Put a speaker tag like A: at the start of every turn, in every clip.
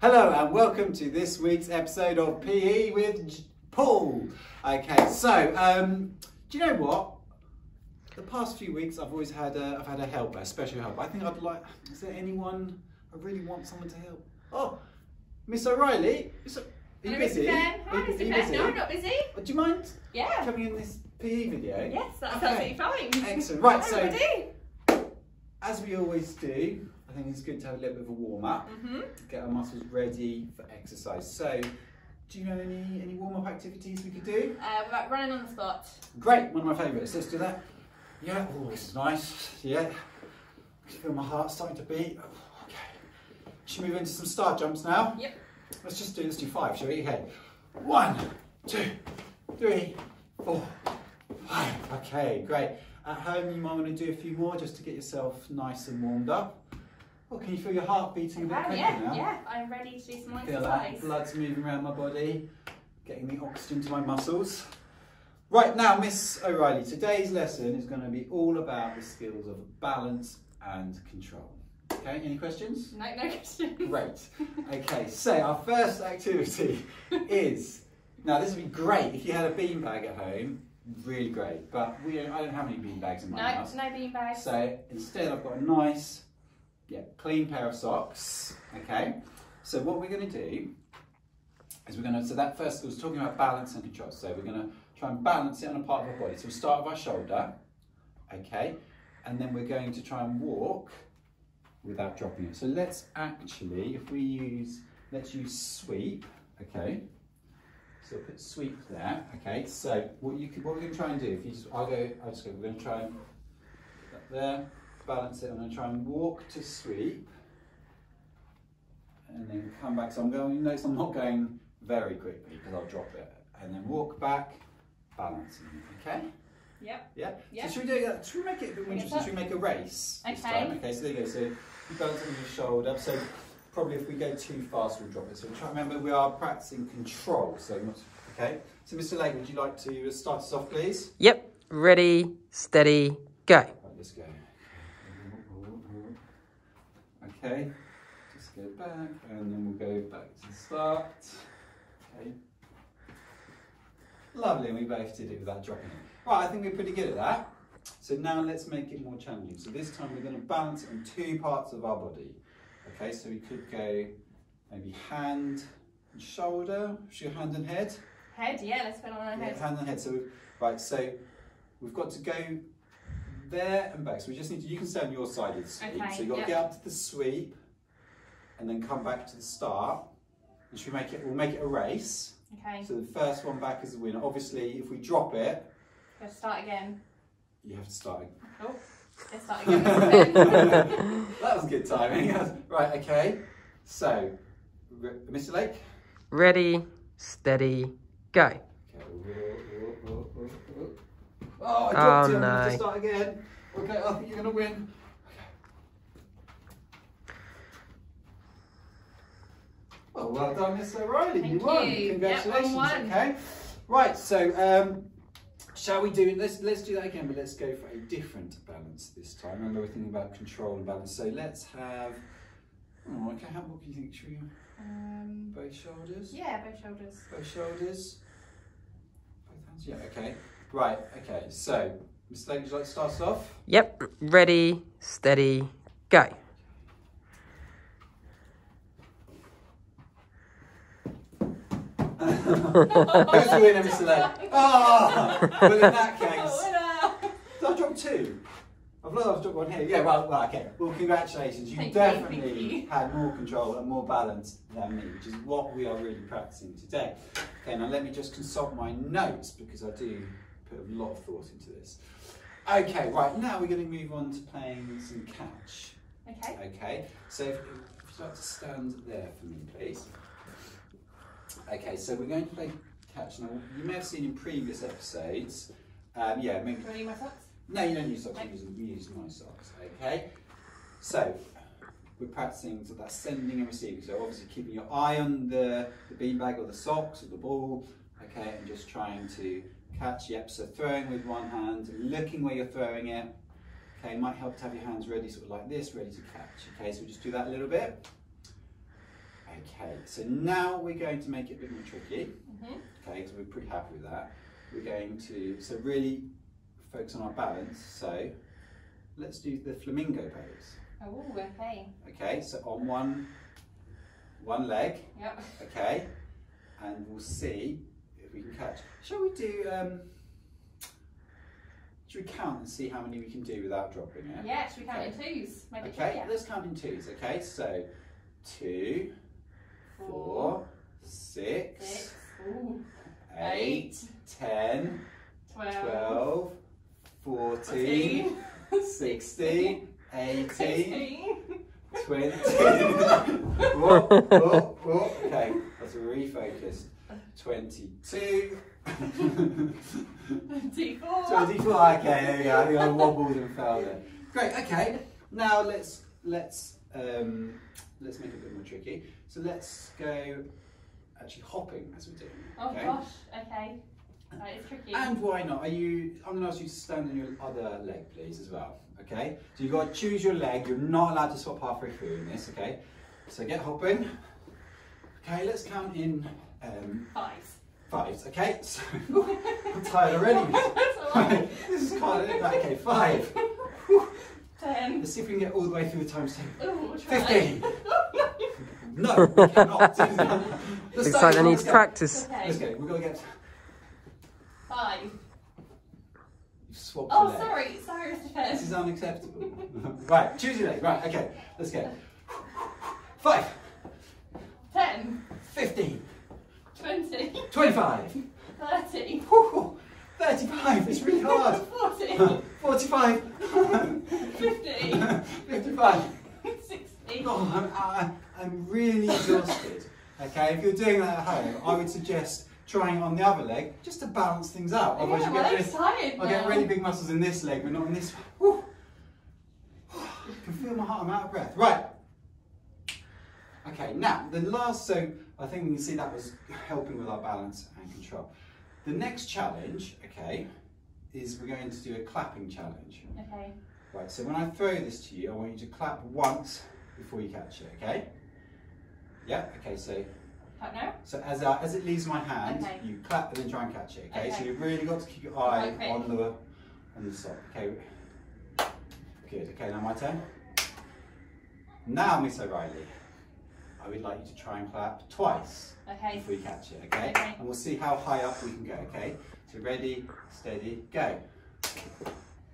A: Hello and welcome to this week's episode of PE with Paul. Okay, so um, do you know what? The past few weeks I've always had a, I've had a helper, a special helper. I think I'd like. Is there anyone I really want someone to help? Oh, Miss O'Reilly. Miss O- are you
B: Hello,
A: busy?
B: Mr.
A: Are
B: Hi,
A: you-
B: Mr.
A: are you busy?
B: No, I'm not busy.
A: Do you mind
B: Yeah.
A: coming in this PE video?
B: Yes, that's
A: Okay.
B: absolutely fine.
A: Excellent. Right,
B: Hi,
A: so-
B: everybody.
A: As we always do, I think it's good to have a little bit of a warm up.
B: Mhm.
A: get our muscles ready for exercise. So, do you know any, any warm up activities we could do?
B: Uh, we're running on the spot.
A: Great, one of my favourites. Let's do that. Yeah, oh, this is nice. Yeah, I can feel my heart starting to beat. Oh, okay, should we move into some start jumps now?
B: Yep.
A: Let's just do let's do five, shall we? Okay, one, two, three, four, five. Okay, great. At home, you might want to do a few more just to get yourself nice and warmed up. Oh, can you feel your heart beating a bit
B: Oh,
A: quicker
B: yeah,
A: now?
B: yeah. I'm ready to do some more
A: Feel that blood's moving around my body, getting the oxygen to my muscles. Right now, Miss O'Reilly, today's lesson is going to be all about the skills of balance and control. Okay, any questions?
B: No, no question.
A: Great. Okay, so our first activity is now this would be great if you had a beanbag at home, really great. But we don't, I don't have any beanbags in my
B: No,
A: house.
B: no bean bags.
A: So instead, I've got a nice, yeah, clean pair of socks. Okay. So what we're going to do is we're going to. So that first was talking about balance and control. So we're going to try and balance it on a part of our body. So we'll start with our shoulder. Okay. And then we're going to try and walk without dropping it. So let's actually, if we use, let's use sweep. Okay. So put sweep there. Okay. So what you could, what we're going to try and do, if you just, I'll go, I'll just go. We're going to try and up there, balance it. I'm going to try and walk to sweep, and then come back. So I'm going. You notice I'm not going very quickly because I'll drop it, and then walk back, balancing. Okay.
B: Yep.
A: Yeah.
B: Yeah.
A: So should we do that? Should we make it a bit more interesting?
B: up.
A: Should we make a race this
B: Okay.
A: time? Okay. So there you go. So you balance it on your shoulder. So probably if we go too fast, we'll drop it. So try remember we are practicing control. So not, okay. So Mr. Lake, would you like to uh, start us off, please?
C: Yep. Ready, steady, go.
A: Right, let's go. Okay, just go back and then we'll go back to the start. Okay. Lovely, and we both did it without dropping it. Right, I think we're pretty good at that. So now let's make it more challenging. So this time we're going to balance on two parts of our body. Okay, so we could go maybe hand and shoulder, should hand and head?
B: Head, yeah, let's put it on our
A: Yeah,
B: head.
A: hand on head. So, right, so we've got to go there and back. So we just need to, you can stay on your side of the sweep.
B: Okay,
A: so you've got to
B: yeah.
A: get up to the sweep and then come back to the start. And should we make it, we'll make it a race.
B: Okay,
A: So the first one back is the winner. Obviously, if we drop it,
B: let's start again.
A: you have to start.
B: Oh, let's start again.
A: That was good timing. right, okay. So, Mr. Lake.
C: Ready, steady, go.
A: Okay. Oh, I dropped
C: Oh,
A: it. I'm going
C: no.
A: to start again. Okay, I think you're going to win. Oh, well done, Miss O'Reilly.
B: Thank
A: you won.
B: you. Yep,
A: Congratulations.
B: one, one.
A: Okay. Right. So, um, shall we do? Let's let's do that again, but let's go for a different balance this time. Remember, we're thinking about control and balance. So let's have. Oh, okay. How, what do you think? Should we
B: um,
A: both shoulders?
B: yeah, both shoulders.
A: Both shoulders. Both hands. Yeah. Okay. Right. Okay. So, Mr. Lake, would you like to start us off?
C: Yep. Ready, steady, go.
A: Who's the winner, Mr. Lake? Ah! well, in that case,
B: Winner.
A: did I drop two? I've lost, I've dropped one here. Yeah, well, well, okay. Well, congratulations. You
B: Thank
A: definitely
B: thank you.
A: had more control and more balance than me, which is what we are really practicing today. Okay, now let me just consult my notes because I do put a lot of thought into this. Okay, right, now we're going to move on to playing some catch.
B: Okay.
A: Okay, so if, if you'd like to stand there for me, please. Okay, so we're going to play catch. Now, you may have seen in previous episodes, um, yeah, maybe
B: Do you use my socks?
A: no, you don't use socks, you use, you use my socks, okay? So, we're practicing so that's sending and receiving. So obviously keeping your eye on the, the beanbag or the socks or the ball, okay, and just trying to catch, yep, so throwing with one hand, looking where you're throwing it, okay, might help to have your hands ready sort of like this, ready to catch, okay, so we'll just do that a little bit. Okay, so now we're going to make it a bit more tricky.
B: Mhm.
A: Okay, because we're pretty happy with that. We're going to so really focus on our balance. So let's do the flamingo pose.
B: Oh, okay.
A: Okay, so on one one leg.
B: Yep.
A: Okay, and we'll see if we can catch. Shall we do? Um, should we count and see how many we can do without dropping it?
B: Yeah, should we count in twos? Make it
A: Okay,
B: trickier.
A: let's count in twos. Okay, so two, four, six,
B: six, ooh,
A: eight, ten,
B: twelve,
A: 12, 14, 16, 18,
B: 16.
A: 20. whoa, whoa, Okay, let's refocus. 22.
B: 24.
A: 24. Okay, there we go. I think I wobbled and fell there. Great. Okay. Now let's let's um, let's make it a bit more tricky. So let's go actually hopping as we're doing.
B: Oh
A: okay?
B: gosh, okay. That is tricky.
A: And why not? Are you? I'm going to ask you to stand on your other leg, please, as well. Okay. So you've got to choose your leg. You're not allowed to swap halfway through in this. Okay. So get hopping. Okay. Let's count in um,
B: Five.
A: fives. Okay. So I'm tired already.
B: That's alright.
A: this is quite right, okay. Five.
B: Ten.
A: Let's see if we can get all the way through the times table.
B: Ooh, we'll try.
A: Fifteen. No, we cannot do that.
C: Looks like they need
A: Let's go.
C: practice.
A: Let's go. We've got to get.
B: Five.
A: You've swapped
B: Oh,
A: your leg.
B: sorry. Sorry, Mr.
A: This is unacceptable. right, choose your leg. Right, okay, let's go. 25. 35, it's really hard.
B: 40.
A: 45.
B: 50.
A: 55.
B: 60.
A: Oh, I'm, I'm really exhausted. Okay, if you're doing that at home, I would suggest trying it on the other leg just to balance things out. Otherwise,
B: yeah,
A: you get,
B: this,
A: I'll get really big muscles in this leg, but not in this one. I can feel my heart, I'm out of breath. Right. Okay, now the last, so I think we can see that was helping with our balance and control. The next challenge, okay, is we're going to do a clapping challenge.
B: Okay.
A: Right. So when I throw this to you, I want you to clap once before you catch it. Okay. Yeah. Okay. So
B: Clap now.
A: so as uh, as it leaves my hand,
B: Okay.
A: you clap and then try and catch it. Okay. So you've really got to keep your eye
B: Okay.
A: on the on the sock. Okay. Good. Okay. Now my turn. Now, Miss O'Reilly, I would like you to try and clap twice
B: Okay.
A: before you catch it. Okay.
B: Okay.
A: And we'll see how high up we can go. Okay. So ready, steady, go.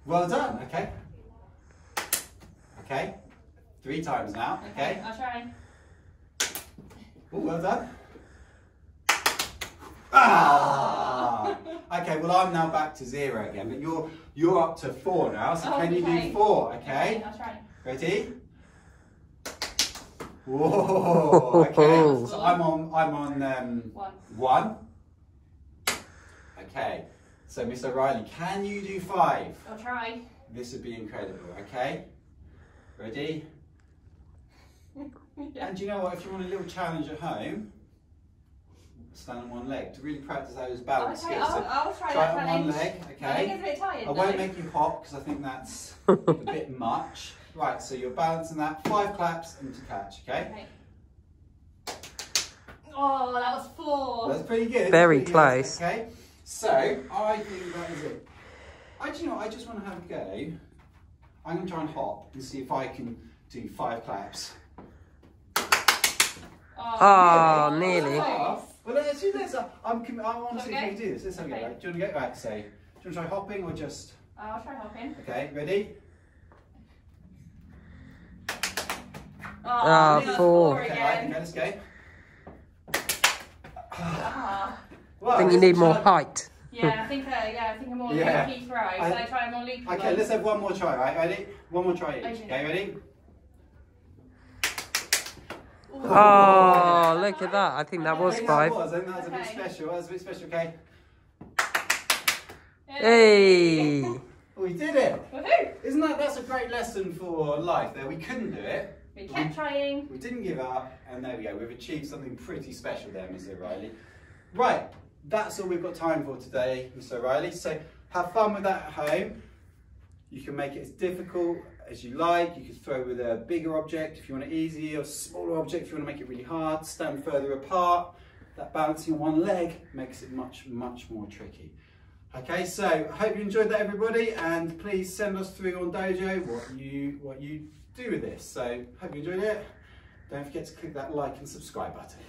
A: Well done. Okay. Okay. Three times now. Okay.
B: I'll try.
A: Oh, well done. Ah! Okay, well I'm now back to zero again, but you're you're up to four now. So
B: Oh,
A: can you do
B: okay.
A: four? Okay.
B: I'll try.
A: Ready? Whoa. Okay. So I'm on I'm on um,
B: One.
A: one. Okay. So Miss O'Reilly, can you do five?
B: I'll try.
A: This would be incredible. Okay. Ready?
B: Yeah.
A: And you know what? If you want a little challenge at home, stand on one leg to really practice those balance
B: Okay,
A: skills.
B: I'll,
A: So
B: I'll try,
A: try
B: that
A: it on one leg,
B: I think
A: okay?
B: it's a bit tired.
A: I won't make you hop because I think that's a bit much. Right, so you're balancing that. Five claps and to catch, okay?
B: Okay. Oh, that was four.
A: That's pretty good.
C: Very
A: pretty good,
C: close.
A: Okay, so I think that is it. I do you know. what, I just want to have a go. I'm going to try and hop and see if I can do five claps.
C: Oh, nearly.
A: Ah, well, let's do this. I- I'm. com- I want to see if
B: Okay.
A: we can do this. Let's have a go.
B: Okay.
A: Right, do you want to go? Right, so do you want to try hopping or just?
B: I'll try hopping.
A: Okay, ready?
B: Oh,
C: Ah,
B: I
C: four.
A: Okay, right,
B: again.
A: okay, let's.
B: Ah.
A: Well,
C: I think you need more
A: try-
C: height.
B: Yeah, I think uh, yeah, I think I'm more
A: Yeah.
B: loopy throw.
A: I-
B: so I try a more loopy
A: Okay,
B: one.
A: let's have one more try, right? Ready? One more try each.
B: Okay.
A: Okay, ready?
B: Ooh.
C: Oh, look at that. I think that
A: I
C: was
A: think
C: five.
A: That was, I think that was a bit special. That was a bit special, okay?
C: Hey.
A: We did it!
B: Woohoo!
A: Isn't that, that's a great lesson for life there. We couldn't do it.
B: We kept trying.
A: We didn't give up, and there we go. We've achieved something pretty special there, Mr. O'Reilly. Right, that's all we've got time for today, Mr. O'Reilly. So have fun with that at home. You can make it as difficult as you like. You can throw with a bigger object if you want it easy, or smaller object if you want to make it really hard. Stand further apart. That balancing on one leg makes it much, much more tricky. Okay, so I hope you enjoyed that, everybody, and please send us through on Dojo what you what you do with this. So hope you enjoyed it. Don't forget to click that like and subscribe button.